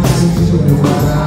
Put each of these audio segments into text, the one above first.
Deus sobre o mar.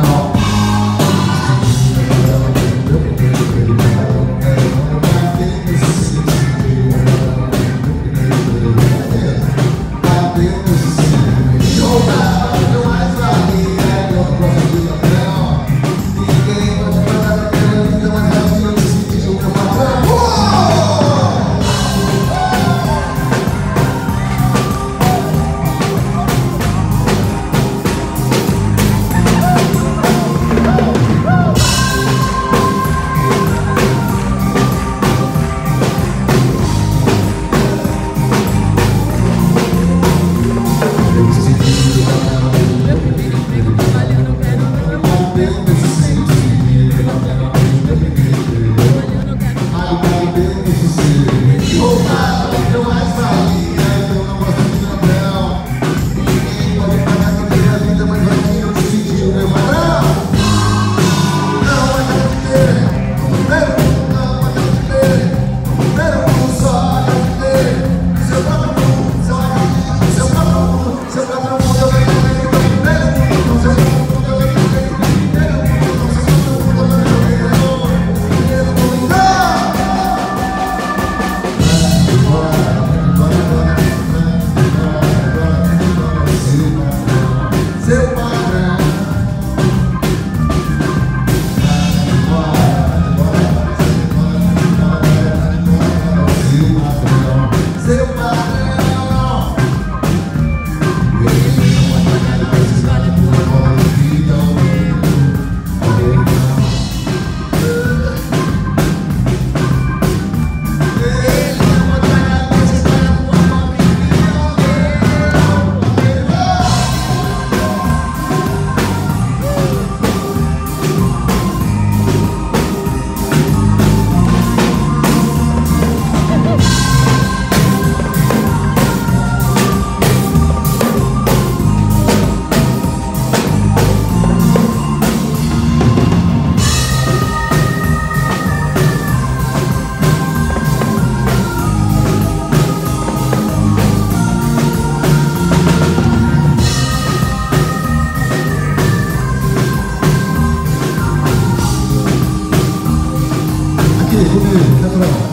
Lord.